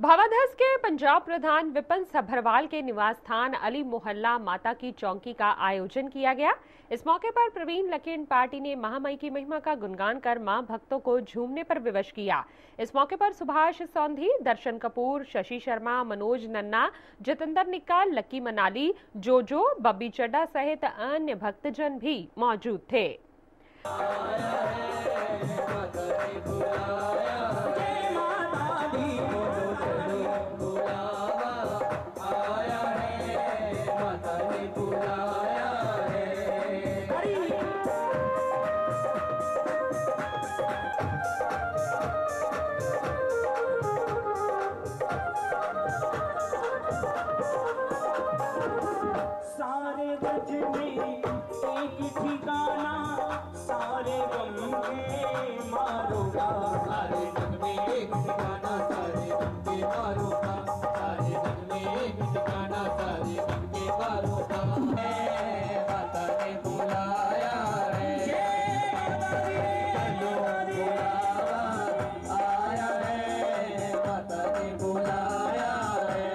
भावाधस के पंजाब प्रधान विपिन सभरवाल के निवास स्थान अली मोहल्ला माता की चौकी का आयोजन किया गया। इस मौके पर प्रवीण लकेन पार्टी ने महामई की महिमा का गुणगान कर माँ भक्तों को झूमने पर विवश किया। इस मौके पर सुभाष सौंधी, दर्शन कपूर, शशि शर्मा, मनोज नन्ना, जितेंद्र निक्का, लक्की मनाली, जोजो, बब्बी चड्डा सहित अन्य भक्तजन भी मौजूद थे। सारे गज एक ठिकाना सारे गम के। मारूँगा सारे गम में एक ठिकाना सारे गम के। मारूँगा सारे गम में एक ठिकाना सारे गम के। है माता ने बुलाया है चलो बुलावा आया है ने बुलाया है